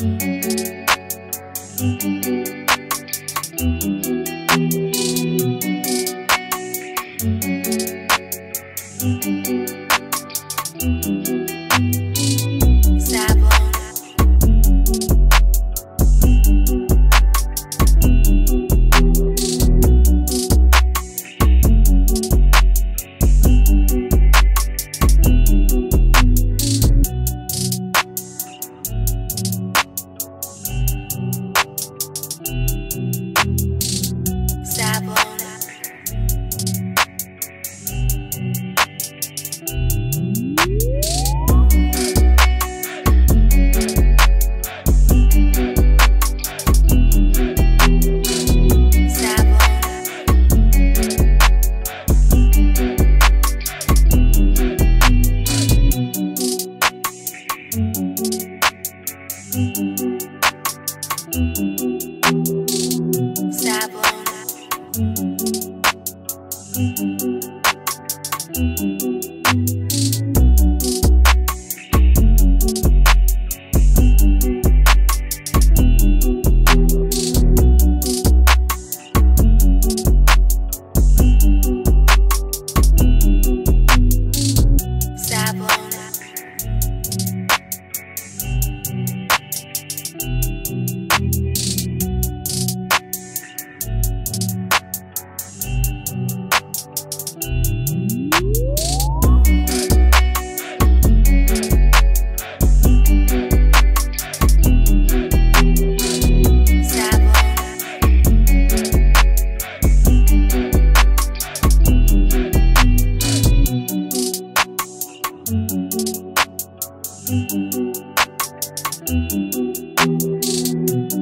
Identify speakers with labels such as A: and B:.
A: Thank Sablon. Thank you.